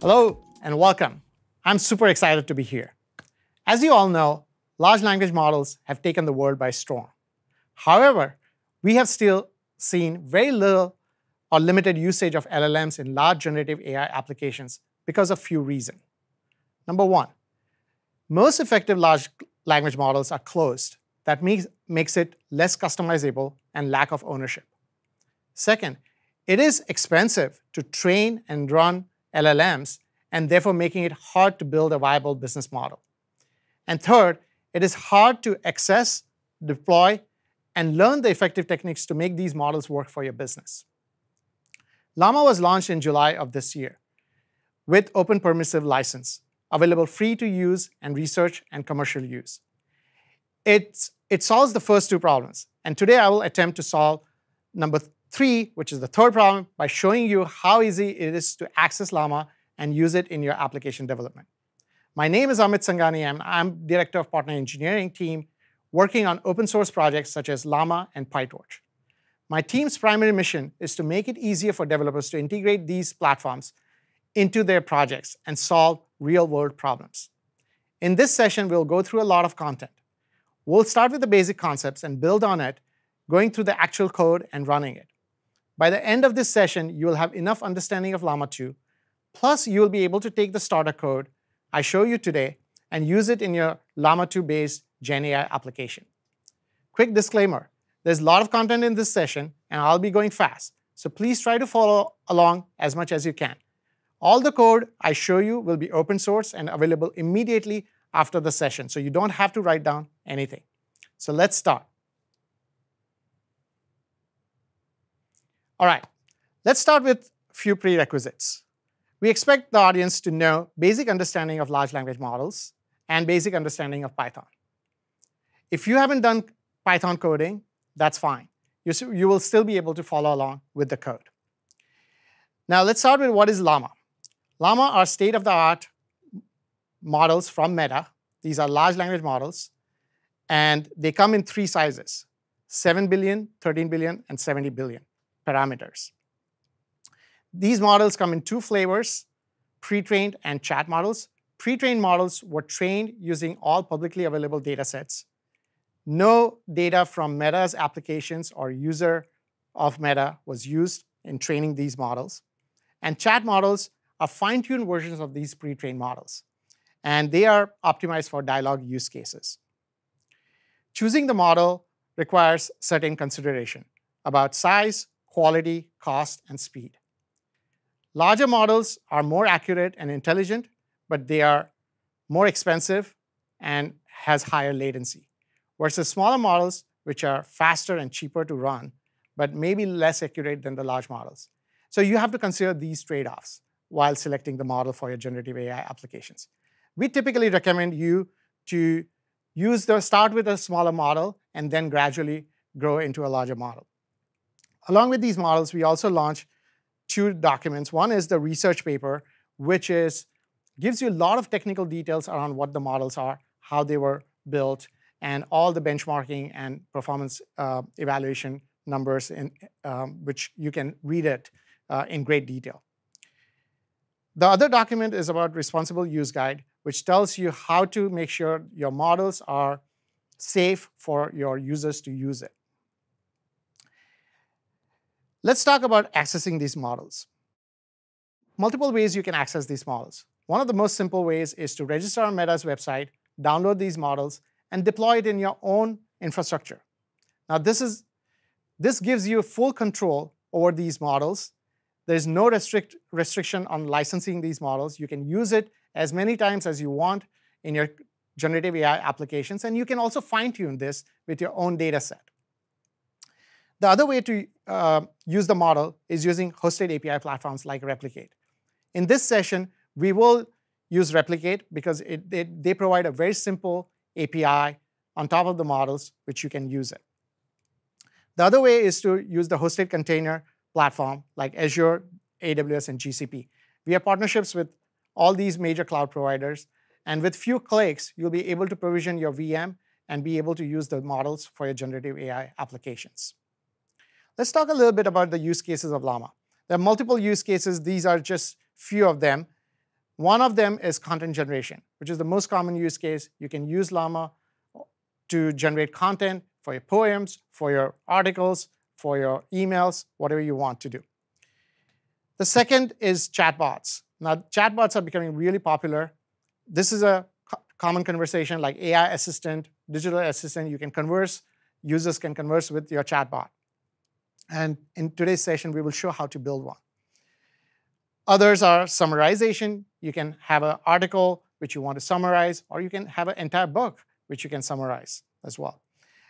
Hello, and welcome. I'm super excited to be here. As you all know, large language models have taken the world by storm. However, we have still seen very little or limited usage of LLMs in large generative AI applications because of few reasons. Number one, most effective large language models are closed. That makes, makes it less customizable and lack of ownership. Second, it is expensive to train and run LLMs, and therefore making it hard to build a viable business model. And third, it is hard to access, deploy, and learn the effective techniques to make these models work for your business. Llama was launched in July of this year with open permissive license, available free to use and research and commercial use. It's, it solves the first two problems. And today I will attempt to solve number three, which is the third problem, by showing you how easy it is to access Llama and use it in your application development. My name is Amit Sangani, and I'm Director of Partner Engineering team working on open source projects such as Llama and PyTorch. My team's primary mission is to make it easier for developers to integrate these platforms into their projects and solve real-world problems. In this session, we'll go through a lot of content. We'll start with the basic concepts and build on it, going through the actual code and running it. By the end of this session, you will have enough understanding of Llama 2, plus you will be able to take the starter code I show you today and use it in your Llama 2-based GenAI application. Quick disclaimer, there's a lot of content in this session, and I'll be going fast, so please try to follow along as much as you can. All the code I show you will be open source and available immediately after the session, so you don't have to write down anything. So let's start. All right, let's start with a few prerequisites. We expect the audience to know basic understanding of large language models and basic understanding of Python. If you haven't done Python coding, that's fine. You, you will still be able to follow along with the code. Now let's start with what is Llama. Llama are state-of-the-art models from Meta. These are large language models, and they come in three sizes, 7 billion, 13 billion, and 70 billion parameters. These models come in two flavors, pre-trained and chat models. Pre-trained models were trained using all publicly available data sets. No data from Meta's applications or user of Meta was used in training these models. And chat models are fine-tuned versions of these pre-trained models. And they are optimized for dialogue use cases. Choosing the model requires certain consideration about size, quality, cost, and speed. Larger models are more accurate and intelligent, but they are more expensive and has higher latency, versus smaller models, which are faster and cheaper to run, but maybe less accurate than the large models. So you have to consider these trade-offs while selecting the model for your generative AI applications. We typically recommend you to use the start with a smaller model and then gradually grow into a larger model. Along with these models, we also launch two documents. One is the research paper, which is gives you a lot of technical details around what the models are, how they were built, and all the benchmarking and performance uh, evaluation numbers, in, um, which you can read it uh, in great detail. The other document is about responsible use guide, which tells you how to make sure your models are safe for your users to use it. Let's talk about accessing these models. Multiple ways you can access these models. One of the most simple ways is to register on Meta's website, download these models, and deploy it in your own infrastructure. Now, this, is, this gives you full control over these models. There's no restrict, restriction on licensing these models. You can use it as many times as you want in your generative AI applications, and you can also fine-tune this with your own data set. The other way to uh, use the model is using hosted API platforms like Replicate. In this session, we will use Replicate because it, they, they provide a very simple API on top of the models, which you can use it. The other way is to use the hosted container platform like Azure, AWS, and GCP. We have partnerships with all these major cloud providers. And with few clicks, you'll be able to provision your VM and be able to use the models for your generative AI applications. Let's talk a little bit about the use cases of Llama. There are multiple use cases. These are just few of them. One of them is content generation, which is the most common use case. You can use Llama to generate content for your poems, for your articles, for your emails, whatever you want to do. The second is chatbots. Now, chatbots are becoming really popular. This is a co common conversation like AI assistant, digital assistant. You can converse, users can converse with your chatbot. And in today's session, we will show how to build one. Others are summarization. You can have an article which you want to summarize, or you can have an entire book which you can summarize as well.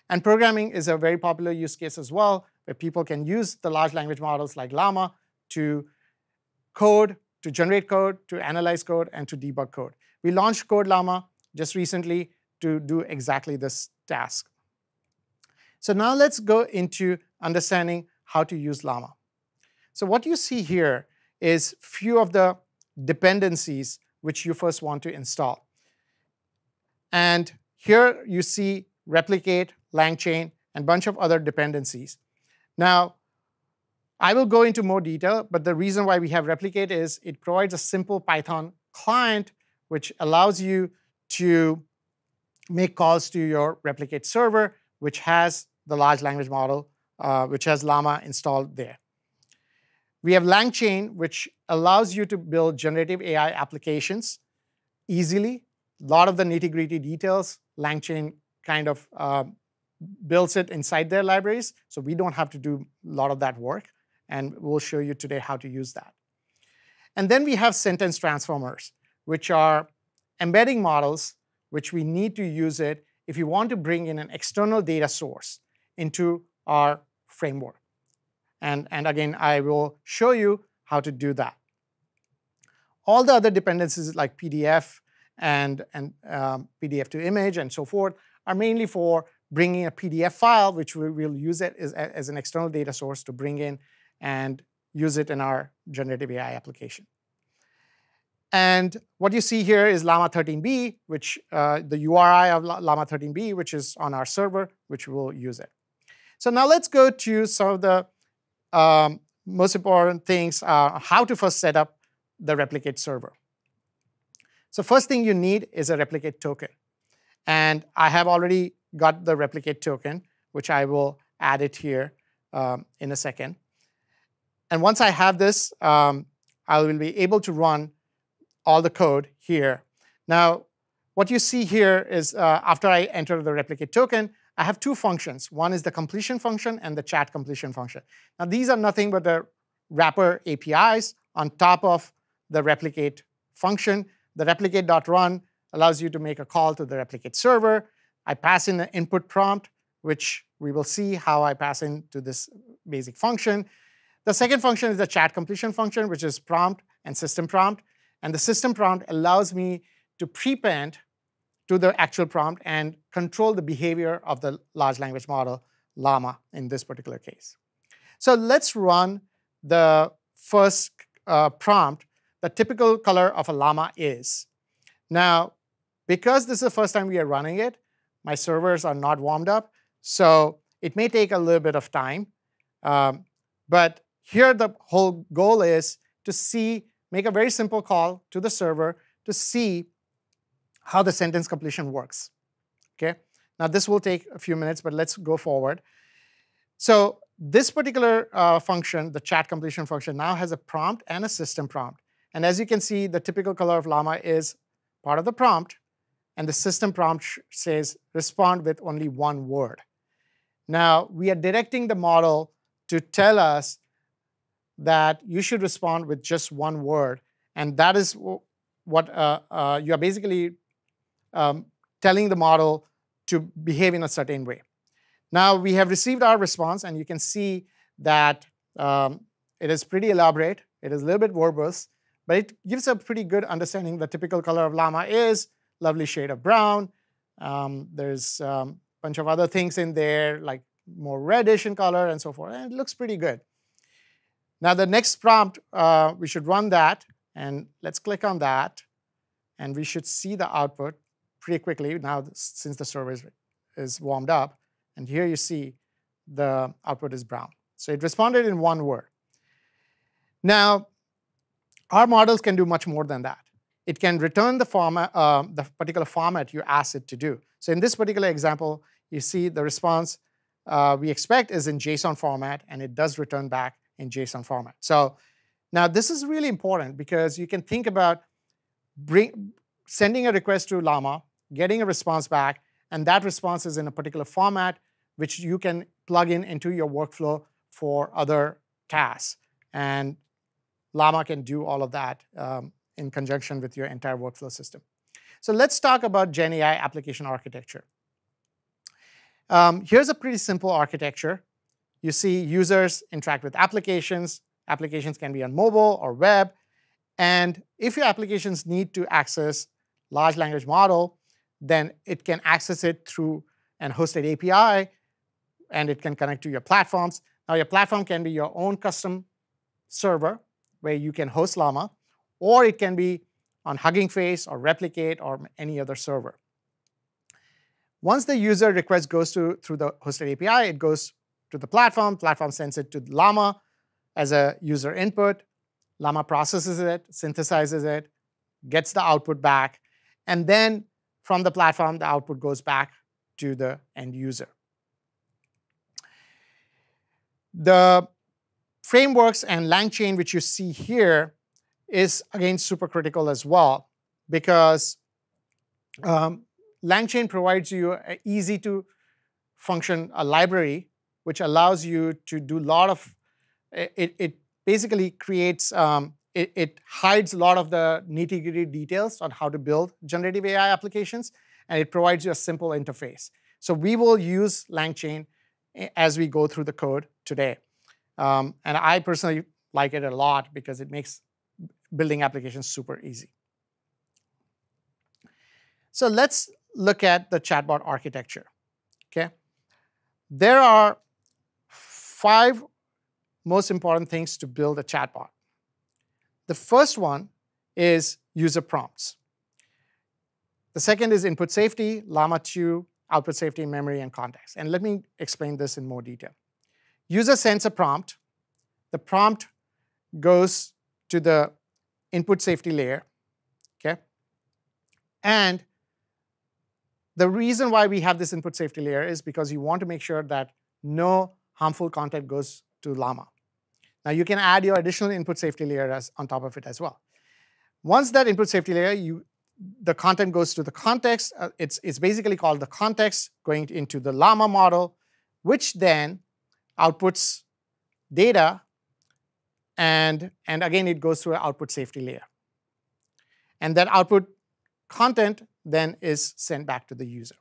And programming is a very popular use case as well, where people can use the large language models like Llama to code, to generate code, to analyze code, and to debug code. We launched Code Llama just recently to do exactly this task. So now let's go into understanding how to use Llama. So what you see here is few of the dependencies which you first want to install. And here you see replicate, LangChain, and bunch of other dependencies. Now, I will go into more detail, but the reason why we have replicate is it provides a simple Python client which allows you to make calls to your replicate server, which has the large language model, uh, which has Llama installed there. We have LangChain, which allows you to build generative AI applications easily. A lot of the nitty-gritty details, LangChain kind of uh, builds it inside their libraries, so we don't have to do a lot of that work, and we'll show you today how to use that. And then we have sentence transformers, which are embedding models, which we need to use it if you want to bring in an external data source into our framework. And, and again, I will show you how to do that. All the other dependencies like PDF and, and um, PDF to image and so forth are mainly for bringing a PDF file, which we will use it as, as an external data source to bring in and use it in our generative AI application. And what you see here is Llama 13b, which uh, the URI of Llama 13b, which is on our server, which we will use it. So now let's go to some of the um, most important things, uh, how to first set up the replicate server. So first thing you need is a replicate token. And I have already got the replicate token, which I will add it here um, in a second. And once I have this, um, I will be able to run all the code here. Now, what you see here is uh, after I enter the replicate token, I have two functions. One is the completion function and the chat completion function. Now, these are nothing but the wrapper APIs on top of the replicate function. The replicate.run allows you to make a call to the replicate server. I pass in the input prompt, which we will see how I pass into this basic function. The second function is the chat completion function, which is prompt and system prompt. And the system prompt allows me to prepend to the actual prompt and control the behavior of the large language model, Llama, in this particular case. So let's run the first uh, prompt. The typical color of a llama is. Now, because this is the first time we are running it, my servers are not warmed up, so it may take a little bit of time. Um, but here the whole goal is to see, make a very simple call to the server to see how the sentence completion works. Okay. Now this will take a few minutes, but let's go forward. So this particular uh, function, the chat completion function, now has a prompt and a system prompt. And as you can see, the typical color of llama is part of the prompt, and the system prompt says respond with only one word. Now, we are directing the model to tell us that you should respond with just one word, and that is what uh, uh, you are basically um, telling the model to behave in a certain way. Now we have received our response, and you can see that um, it is pretty elaborate. It is a little bit verbose, but it gives a pretty good understanding. The typical color of llama is lovely shade of brown. Um, there's a um, bunch of other things in there, like more reddish in color and so forth, and it looks pretty good. Now the next prompt, uh, we should run that, and let's click on that, and we should see the output pretty quickly now since the server is, is warmed up. And here you see the output is brown. So it responded in one word. Now, our models can do much more than that. It can return the, format, uh, the particular format you ask it to do. So in this particular example, you see the response uh, we expect is in JSON format, and it does return back in JSON format. So now this is really important because you can think about bring, sending a request to Llama, getting a response back, and that response is in a particular format, which you can plug in into your workflow for other tasks. And Llama can do all of that um, in conjunction with your entire workflow system. So let's talk about GenAI application architecture. Um, here's a pretty simple architecture. You see users interact with applications. Applications can be on mobile or web. And if your applications need to access large language model, then it can access it through an hosted API, and it can connect to your platforms. Now, your platform can be your own custom server, where you can host Llama, or it can be on Hugging Face or Replicate or any other server. Once the user request goes to, through the hosted API, it goes to the platform. Platform sends it to Llama as a user input. Llama processes it, synthesizes it, gets the output back, and then from the platform, the output goes back to the end user. The frameworks and LangChain, which you see here, is again super critical as well because um, LangChain provides you an easy to function a library which allows you to do a lot of, it, it basically creates, um, it, it, hides a lot of the nitty gritty details on how to build generative AI applications, and it provides you a simple interface. So we will use LangChain as we go through the code today. Um, and I personally like it a lot because it makes building applications super easy. So let's look at the chatbot architecture. Okay, There are five most important things to build a chatbot. The first one is user prompts. The second is input safety, Llama 2, output safety, memory, and context. And let me explain this in more detail. User sends a prompt. The prompt goes to the input safety layer, okay? And the reason why we have this input safety layer is because you want to make sure that no harmful content goes to Llama. Now you can add your additional input safety layer as, on top of it as well. Once that input safety layer, you, the content goes to the context. Uh, it's, it's basically called the context going into the Llama model, which then outputs data, and, and again, it goes through an output safety layer. And that output content then is sent back to the user.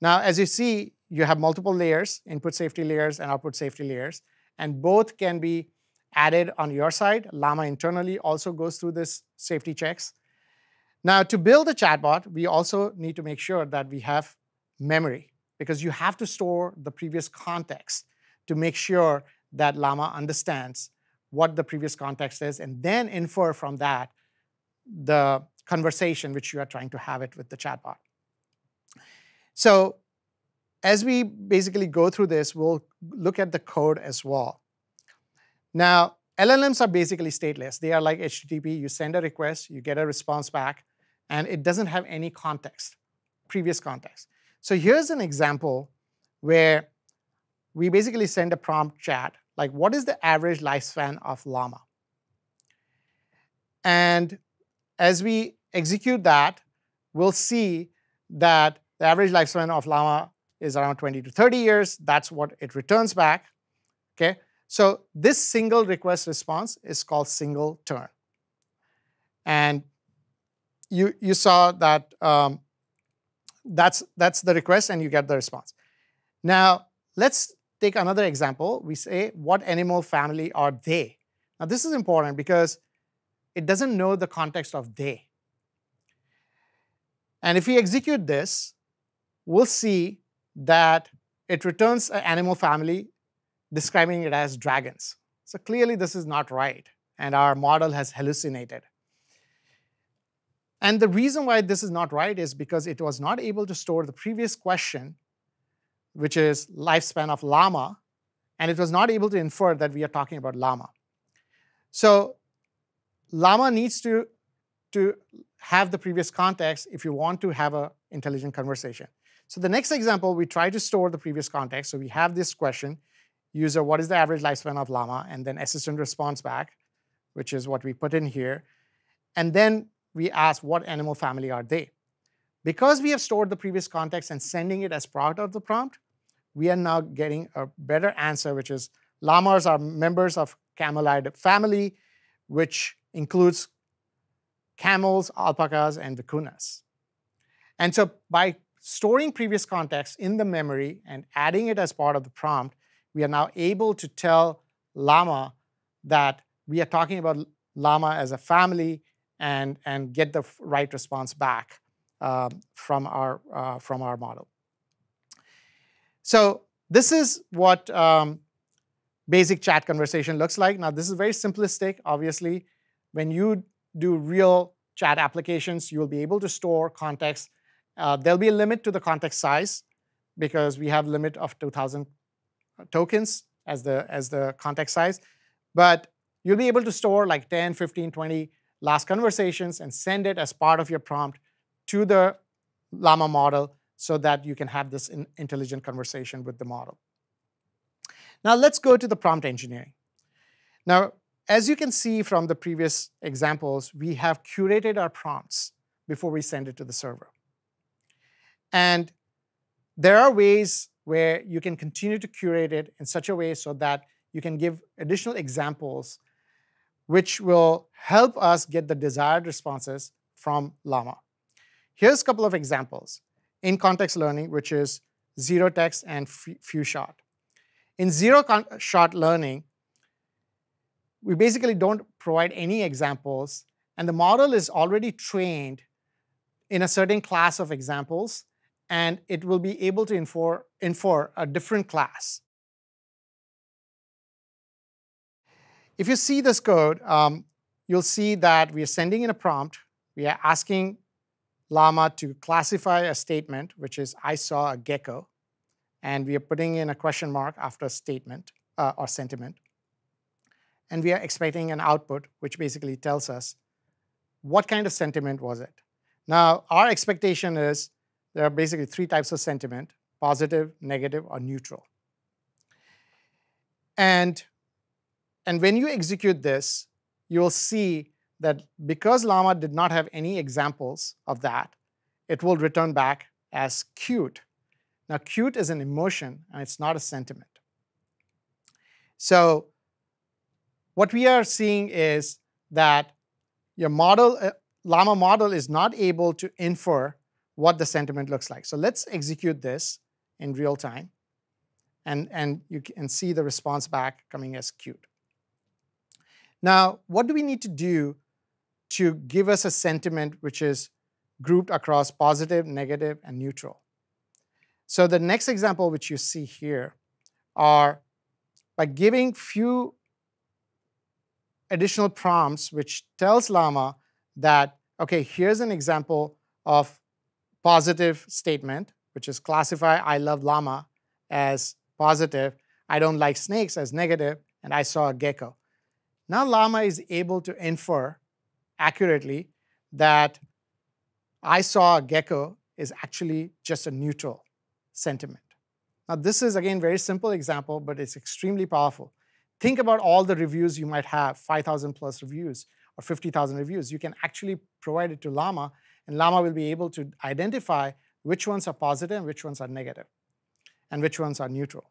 Now, as you see, you have multiple layers, input safety layers and output safety layers, and both can be added on your side. Llama internally also goes through this safety checks. Now, to build a chatbot, we also need to make sure that we have memory because you have to store the previous context to make sure that Llama understands what the previous context is and then infer from that the conversation which you are trying to have it with the chatbot. So as we basically go through this, we'll look at the code as well. Now, LLMs are basically stateless. They are like HTTP. You send a request, you get a response back, and it doesn't have any context, previous context. So here's an example where we basically send a prompt chat, like what is the average lifespan of llama? And as we execute that, we'll see that the average lifespan of llama is around 20 to 30 years. That's what it returns back. Okay, so this single request response is called single turn. And you, you saw that um, that's, that's the request and you get the response. Now, let's take another example. We say, what animal family are they? Now, this is important because it doesn't know the context of they. And if we execute this, we'll see that it returns an animal family describing it as dragons. So clearly this is not right, and our model has hallucinated. And the reason why this is not right is because it was not able to store the previous question, which is lifespan of llama, and it was not able to infer that we are talking about llama. So llama needs to, to have the previous context if you want to have an intelligent conversation. So the next example, we try to store the previous context. So we have this question, user, what is the average lifespan of llama? And then assistant response back, which is what we put in here. And then we ask, what animal family are they? Because we have stored the previous context and sending it as part of the prompt, we are now getting a better answer, which is llamas are members of camelid family, which includes camels, alpacas, and vicuñas. And so by storing previous context in the memory and adding it as part of the prompt, we are now able to tell llama that we are talking about llama as a family and, and get the right response back uh, from, our, uh, from our model. So this is what um, basic chat conversation looks like. Now, this is very simplistic, obviously. When you do real chat applications, you will be able to store context. Uh, there'll be a limit to the context size because we have a limit of 2,000 tokens as the, as the context size. But you'll be able to store like 10, 15, 20 last conversations and send it as part of your prompt to the Llama model so that you can have this in intelligent conversation with the model. Now let's go to the prompt engineering. Now, as you can see from the previous examples, we have curated our prompts before we send it to the server. And there are ways where you can continue to curate it in such a way so that you can give additional examples which will help us get the desired responses from Llama. Here's a couple of examples in context learning, which is zero text and few shot. In zero shot learning, we basically don't provide any examples, and the model is already trained in a certain class of examples, and it will be able to infer, infer a different class. If you see this code, um, you'll see that we are sending in a prompt. We are asking Llama to classify a statement, which is I saw a gecko, and we are putting in a question mark after a statement uh, or sentiment. And we are expecting an output, which basically tells us what kind of sentiment was it. Now, our expectation is there are basically three types of sentiment, positive, negative, or neutral. And and when you execute this, you'll see that because Llama did not have any examples of that, it will return back as cute. Now, cute is an emotion, and it's not a sentiment. So what we are seeing is that your model, uh, Llama model is not able to infer what the sentiment looks like. So let's execute this in real time, and, and you can see the response back coming as cute. Now, what do we need to do to give us a sentiment which is grouped across positive, negative, and neutral? So the next example which you see here are by giving few additional prompts which tells Llama that, okay, here's an example of positive statement, which is classify I love llama as positive, I don't like snakes as negative, and I saw a gecko. Now Llama is able to infer accurately that I saw a gecko is actually just a neutral sentiment. Now this is again very simple example, but it's extremely powerful. Think about all the reviews you might have, 5,000 plus reviews or 50,000 reviews. You can actually provide it to Llama, and Llama will be able to identify which ones are positive and which ones are negative, and which ones are neutral.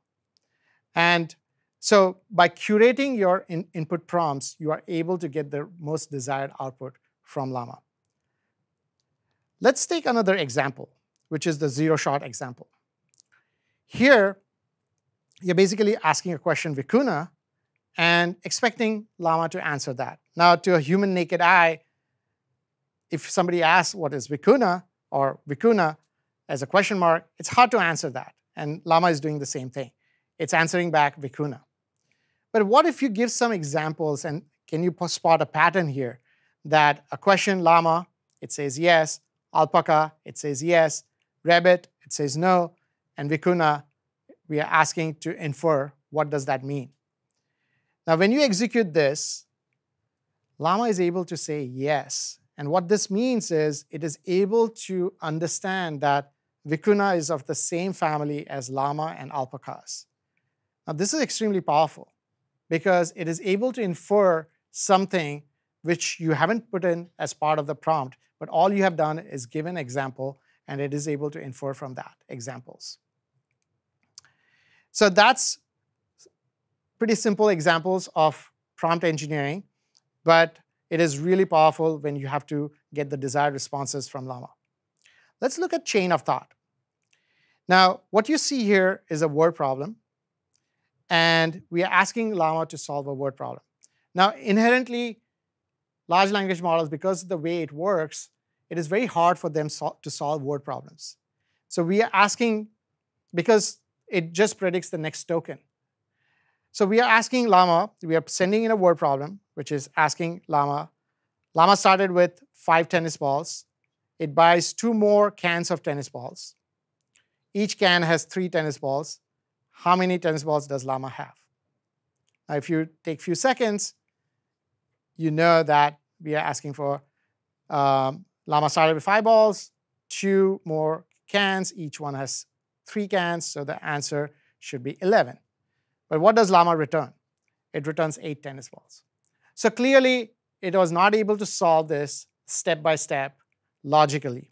And so by curating your in input prompts, you are able to get the most desired output from Llama. Let's take another example, which is the zero-shot example. Here, you're basically asking a question, Vicuña, and expecting Llama to answer that. Now, to a human naked eye, if somebody asks what is vicuna or vicuna as a question mark, it's hard to answer that. And Llama is doing the same thing. It's answering back vicuna. But what if you give some examples and can you spot a pattern here that a question llama, it says yes, alpaca, it says yes, rabbit, it says no, and vicuna, we are asking to infer what does that mean. Now, when you execute this, llama is able to say yes. And what this means is it is able to understand that vicuna is of the same family as llama and alpacas. Now, this is extremely powerful because it is able to infer something which you haven't put in as part of the prompt, but all you have done is give an example and it is able to infer from that examples. So that's pretty simple examples of prompt engineering, but it is really powerful when you have to get the desired responses from Llama. Let's look at chain of thought. Now, what you see here is a word problem, and we are asking Llama to solve a word problem. Now, inherently, large language models, because of the way it works, it is very hard for them to solve word problems. So we are asking, because it just predicts the next token. So we are asking Llama, we are sending in a word problem, which is asking Llama. Llama started with five tennis balls. It buys two more cans of tennis balls. Each can has three tennis balls. How many tennis balls does Llama have? Now, if you take a few seconds, you know that we are asking for um, Llama started with five balls, two more cans. Each one has three cans, so the answer should be 11. But what does Llama return? It returns eight tennis balls. So clearly, it was not able to solve this step by step logically.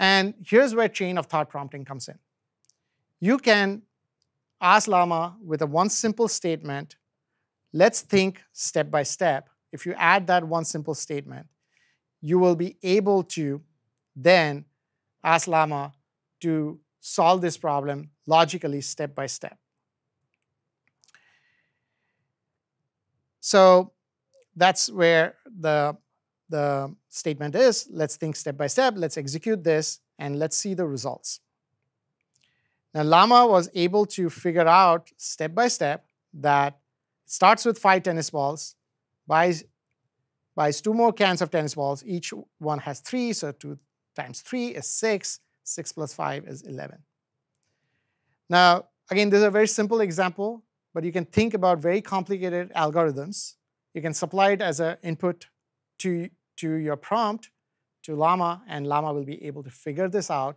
And here's where chain of thought prompting comes in. You can ask Llama with a one simple statement Let's think step by step. If you add that one simple statement, you will be able to then ask Llama to solve this problem logically step by step. So that's where the, the statement is. Let's think step by step. Let's execute this, and let's see the results. Now, Llama was able to figure out step by step that it starts with five tennis balls, buys, buys two more cans of tennis balls. Each one has three, so two times three is six. Six plus five is 11. Now, again, this is a very simple example, but you can think about very complicated algorithms. You can supply it as an input to, to your prompt, to Llama, and Llama will be able to figure this out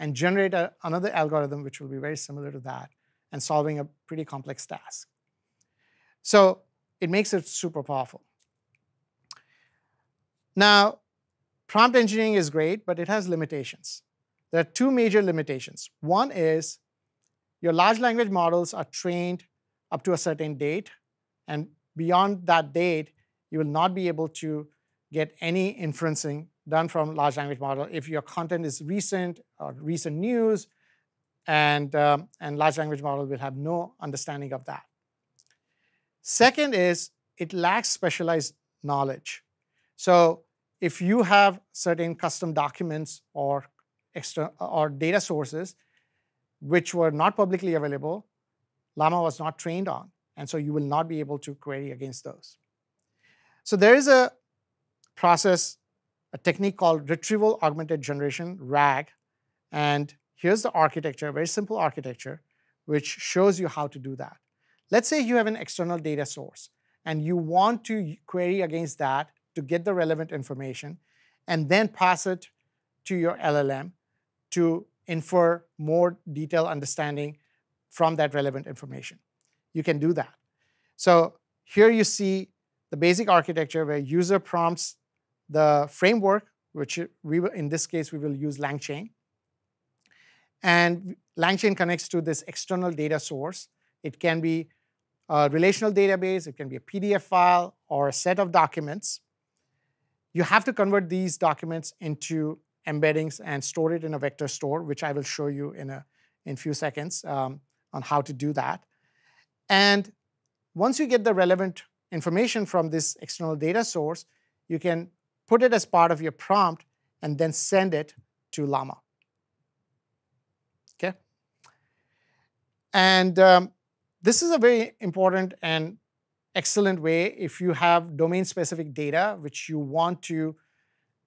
and generate a, another algorithm which will be very similar to that and solving a pretty complex task. So it makes it super powerful. Now, prompt engineering is great, but it has limitations. There are two major limitations. One is your large language models are trained up to a certain date, and beyond that date, you will not be able to get any inferencing done from large language model if your content is recent or recent news, and, um, and large language model will have no understanding of that. Second is it lacks specialized knowledge. So if you have certain custom documents or extra or data sources which were not publicly available, Llama was not trained on, and so you will not be able to query against those. So there is a process, a technique called retrieval augmented generation, RAG, and here's the architecture, very simple architecture, which shows you how to do that. Let's say you have an external data source and you want to query against that to get the relevant information and then pass it to your LLM to infer more detailed understanding from that relevant information. You can do that. So here you see the basic architecture where user prompts the framework, which we will, in this case, we will use LangChain. And LangChain connects to this external data source it can be a relational database, it can be a PDF file, or a set of documents. You have to convert these documents into embeddings and store it in a vector store, which I will show you in a in few seconds um, on how to do that. And once you get the relevant information from this external data source, you can put it as part of your prompt and then send it to Llama. Okay? And um, this is a very important and excellent way if you have domain-specific data which you want to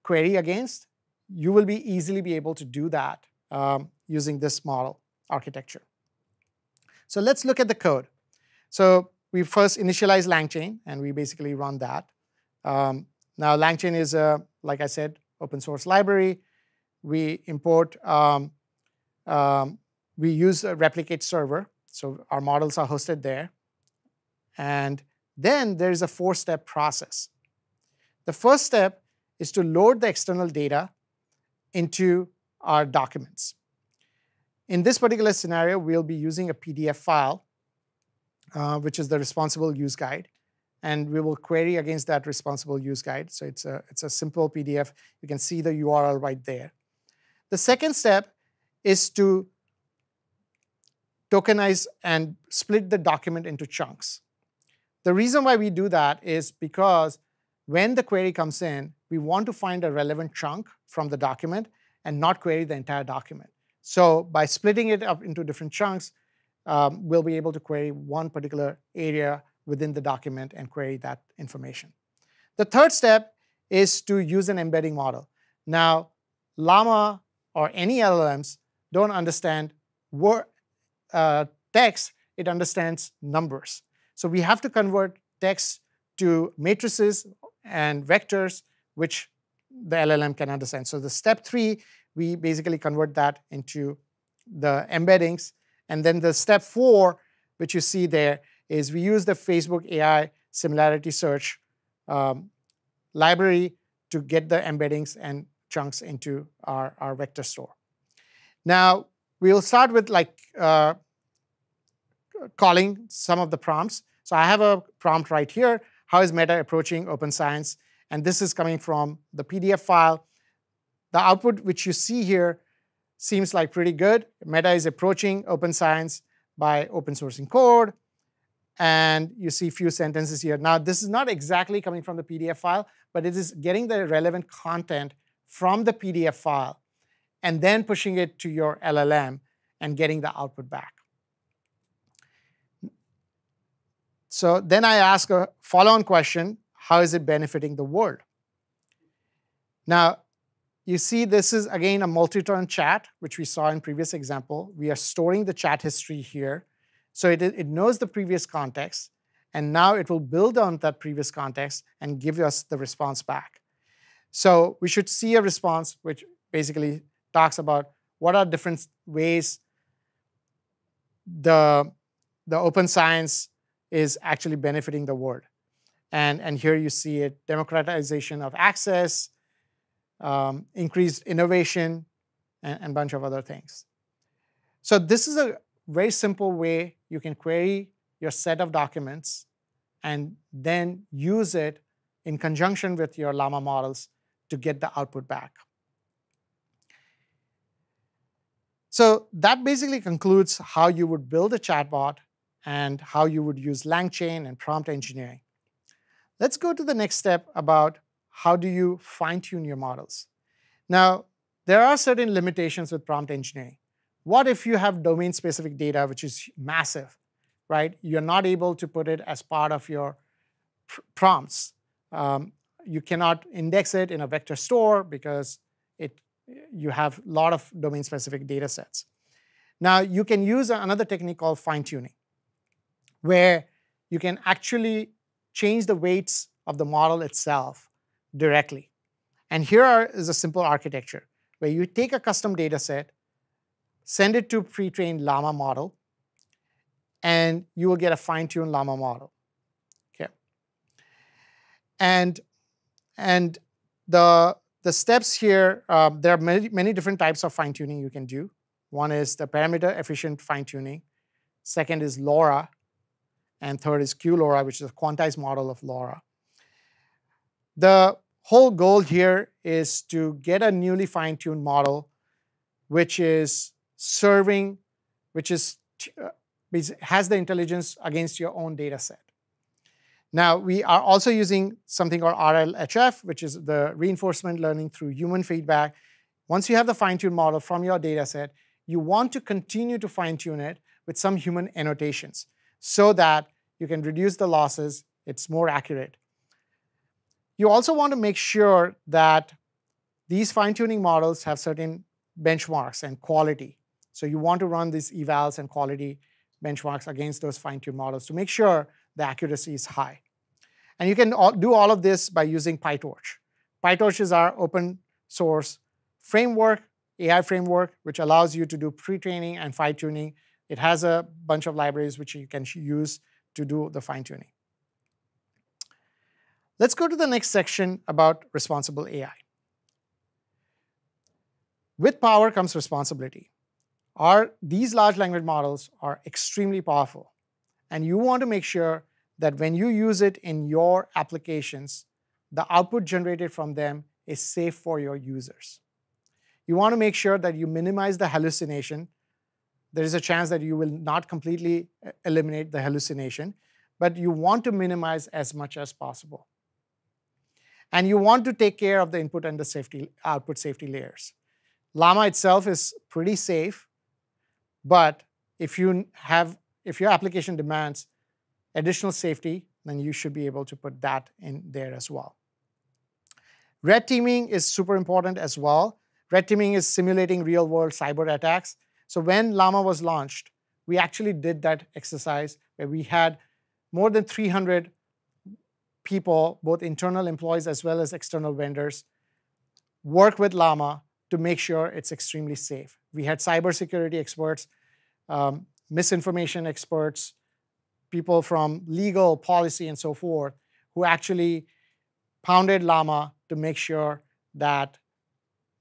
query against, you will be easily be able to do that um, using this model architecture. So let's look at the code. So we first initialize LangChain, and we basically run that. Um, now, LangChain is, a, like I said, open source library. We import, um, um, we use a replicate server. So our models are hosted there. And then there's a four-step process. The first step is to load the external data into our documents. In this particular scenario, we'll be using a PDF file, uh, which is the responsible use guide. And we will query against that responsible use guide. So it's a, it's a simple PDF. You can see the URL right there. The second step is to tokenize and split the document into chunks. The reason why we do that is because when the query comes in, we want to find a relevant chunk from the document and not query the entire document. So by splitting it up into different chunks, um, we'll be able to query one particular area within the document and query that information. The third step is to use an embedding model. Now, Llama or any LLMs don't understand word, uh, text, it understands numbers. So we have to convert text to matrices and vectors, which the LLM can understand. So the step three, we basically convert that into the embeddings. And then the step four, which you see there, is we use the Facebook AI similarity search um, library to get the embeddings and chunks into our, our vector store. Now, we'll start with like uh, calling some of the prompts. So I have a prompt right here. How is Meta approaching open science? And this is coming from the PDF file. The output which you see here seems like pretty good. Meta is approaching open science by open sourcing code. And you see a few sentences here. Now, this is not exactly coming from the PDF file, but it is getting the relevant content from the PDF file and then pushing it to your LLM and getting the output back. So then I ask a follow-on question, how is it benefiting the world? Now, you see this is, again, a multi-turn chat, which we saw in previous example. We are storing the chat history here. So it, it knows the previous context, and now it will build on that previous context and give us the response back. So we should see a response which basically talks about what are different ways the, the open science is actually benefiting the world. And, and here you see it, democratization of access, um, increased innovation, and, a bunch of other things. So this is a very simple way you can query your set of documents and then use it in conjunction with your Llama models to get the output back. So that basically concludes how you would build a chatbot and how you would use LangChain and prompt engineering. Let's go to the next step about how do you fine-tune your models. Now, there are certain limitations with prompt engineering. What if you have domain-specific data, which is massive, right? You're not able to put it as part of your pr prompts. Um, you cannot index it in a vector store because it, you have a lot of domain-specific data sets. Now, you can use another technique called fine-tuning where you can actually change the weights of the model itself directly. And here are, is a simple architecture where you take a custom data set, send it to pre-trained Llama model, and you will get a fine-tuned Llama model. Okay. And, and the, the steps here, um, there are many, many different types of fine-tuning you can do. One is the parameter efficient fine-tuning. Second is LoRA, and third is QLoRa, which is a quantized model of LoRa. The whole goal here is to get a newly fine-tuned model which is serving, which is uh, has the intelligence against your own data set. Now, we are also using something called RLHF, which is the reinforcement learning through human feedback. Once you have the fine-tuned model from your data set, you want to continue to fine-tune it with some human annotations so that you can reduce the losses, it's more accurate. You also want to make sure that these fine-tuning models have certain benchmarks and quality. So you want to run these evals and quality benchmarks against those fine-tuned models to make sure the accuracy is high. And you can do all of this by using PyTorch. PyTorch is our open source framework, AI framework, which allows you to do pre-training and fine-tuning. It has a bunch of libraries which you can use to do the fine-tuning. Let's go to the next section about responsible AI. With power comes responsibility. Our, these large language models are extremely powerful. And you want to make sure that when you use it in your applications, the output generated from them is safe for your users. You want to make sure that you minimize the hallucination. There is a chance that you will not completely eh, eliminate the hallucination, but you want to minimize as much as possible. And you want to take care of the input and the safety, output safety layers. Llama itself is pretty safe, but if you have if your application demands additional safety, then you should be able to put that in there as well. Red teaming is super important as well. Red teaming is simulating real-world cyber attacks. So when Llama was launched, we actually did that exercise where we had more than 300 people, both internal employees as well as external vendors, work with Llama to make sure it's extremely safe. We had cybersecurity experts, um, misinformation experts, people from legal, policy, and so forth, who actually pounded Llama to make sure that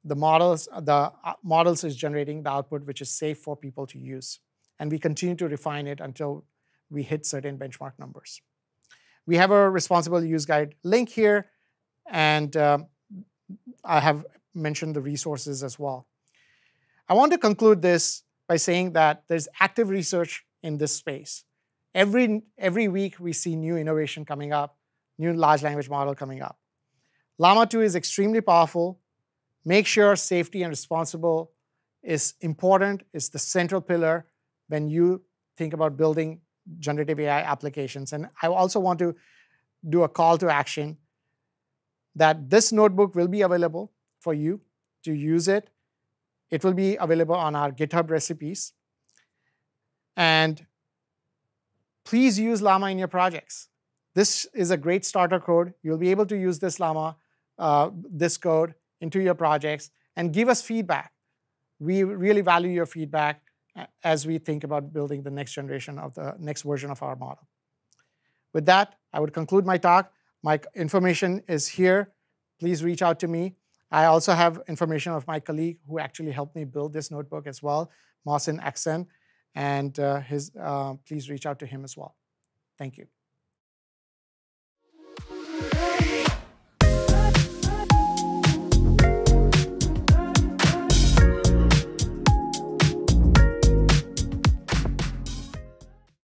the models, the uh, models is generating the output which is safe for people to use. And we continue to refine it until we hit certain benchmark numbers. We have a responsible use guide link here, and uh, I have mentioned the resources as well. I want to conclude this by saying that there's active research in this space. Every, every week we see new innovation coming up, new large language model coming up. Llama 2 is extremely powerful. Make sure safety and responsible is important, is the central pillar when you think about building generative AI applications. And I also want to do a call to action that this notebook will be available for you to use it. It will be available on our GitHub recipes. And please use Llama in your projects. This is a great starter code. You'll be able to use this Llama, uh, this code into your projects and give us feedback. We really value your feedback as we think about building the next generation of the next version of our model. With that, I would conclude my talk. My information is here. Please reach out to me. I also have information of my colleague who actually helped me build this notebook as well, Mohsin Aksen and uh, his, uh, please reach out to him as well. Thank you.